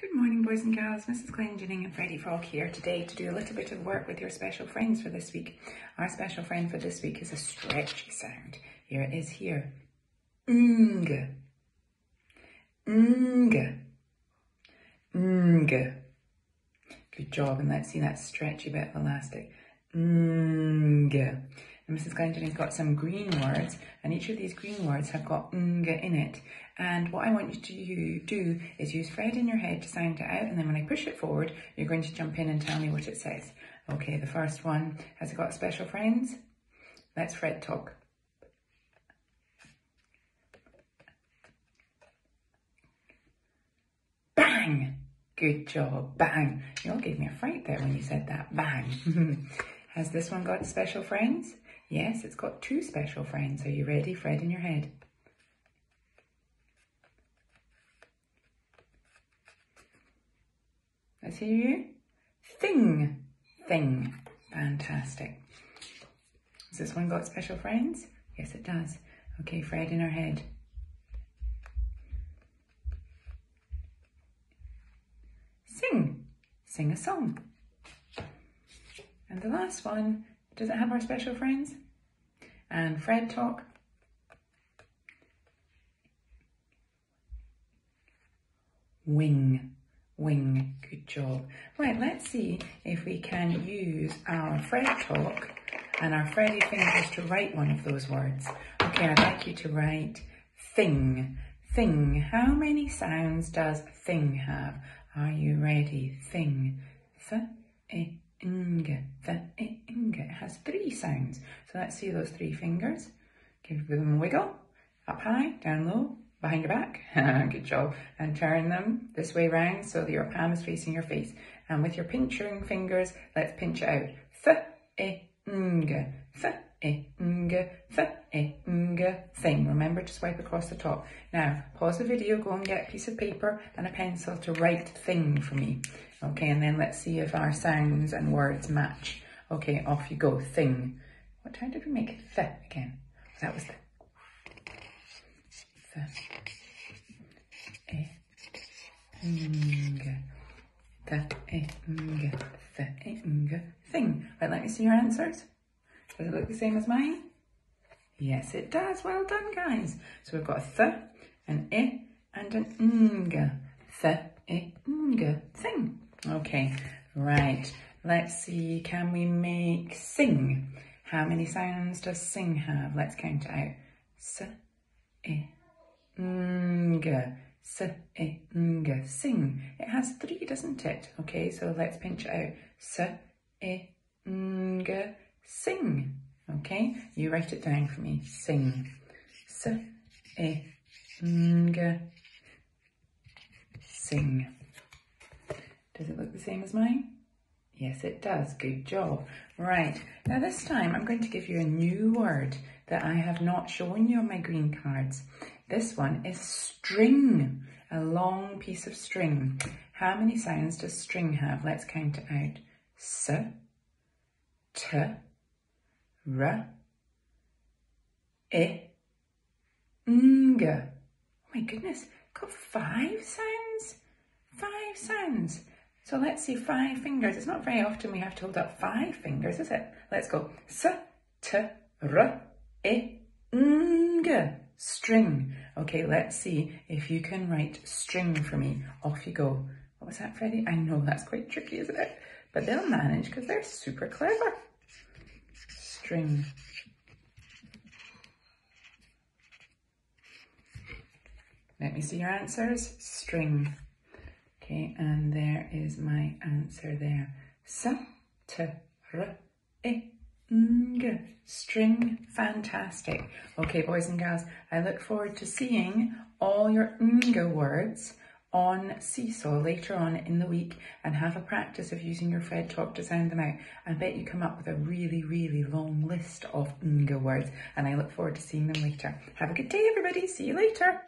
Good morning, boys and girls. Mrs. Glendinning and Freddie Frog here today to do a little bit of work with your special friends for this week. Our special friend for this week is a stretchy sound. Here it is here. Ng. Ng. Ng. Good job. And let's see that stretchy bit of elastic. Ng. And Mrs. Glendinning's got some green words, and each of these green words have got ng in it. And what I want you to do is use Fred in your head to sound it out, and then when I push it forward, you're going to jump in and tell me what it says. Okay, the first one, has it got special friends? Let's Fred talk. Bang! Good job, bang. You all gave me a fright there when you said that, bang. Has this one got special friends? Yes, it's got two special friends. Are you ready? Fred in your head. Let's hear you. Thing. Thing. Fantastic. Has this one got special friends? Yes, it does. Okay, Fred in our head. Sing. Sing a song. And the last one, does it have our special friends? And Fred talk. Wing, wing, good job. Right, let's see if we can use our Fred talk and our Freddy fingers to write one of those words. Okay, I'd like you to write thing, thing. How many sounds does thing have? Are you ready? Thing, th, e, ing, th, e, ing. It has three sounds. So let's see those three fingers. Give them a wiggle. Up high, down low, behind your back. Good job. And turn them this way round so that your palm is facing your face. And with your pinching fingers, let's pinch it out. Th, e, th, e, ing, thing. Remember to swipe across the top. Now, pause the video, go and get a piece of paper and a pencil to write thing for me. Okay, and then let's see if our sounds and words match. Okay, off you go, thing. What time did we make it? th again? That was the th, e, ing, th, e, ing, th, e, thing. Right, let me see your answers. Does it look the same as mine? Yes, it does. Well done, guys. So we've got a th, an i, and an ng. Th, i, ng, thing. Okay, right. Let's see, can we make sing? How many sounds does sing have? Let's count it out. S, i, ng, s, i, ng, sing. It has three, doesn't it? Okay, so let's pinch it out. S, i, ng, sing. Okay, you write it down for me. Sing. S, i, ng, sing. Does it look the same as mine? Yes, it does. Good job. Right, now this time I'm going to give you a new word that I have not shown you on my green cards. This one is string, a long piece of string. How many sounds does string have? Let's count it out. S, T, R, I, Ng. Oh my goodness, got five sounds? Five sounds. So let's see five fingers. It's not very often we have to hold up five fingers, is it? Let's go. S, T, R, I, Ng. String. Okay, let's see if you can write string for me. Off you go. What was that, Freddie? I know that's quite tricky, isn't it? But they'll manage because they're super clever. String. Let me see your answers. String. Okay, and there is my answer there. S, T, R, I, Mm, Ng. String. Fantastic. Okay, boys and girls, I look forward to seeing all your Ng words on Seesaw later on in the week and have a practice of using your Fred Talk to sound them out. I bet you come up with a really, really long list of Ng words and I look forward to seeing them later. Have a good day, everybody. See you later.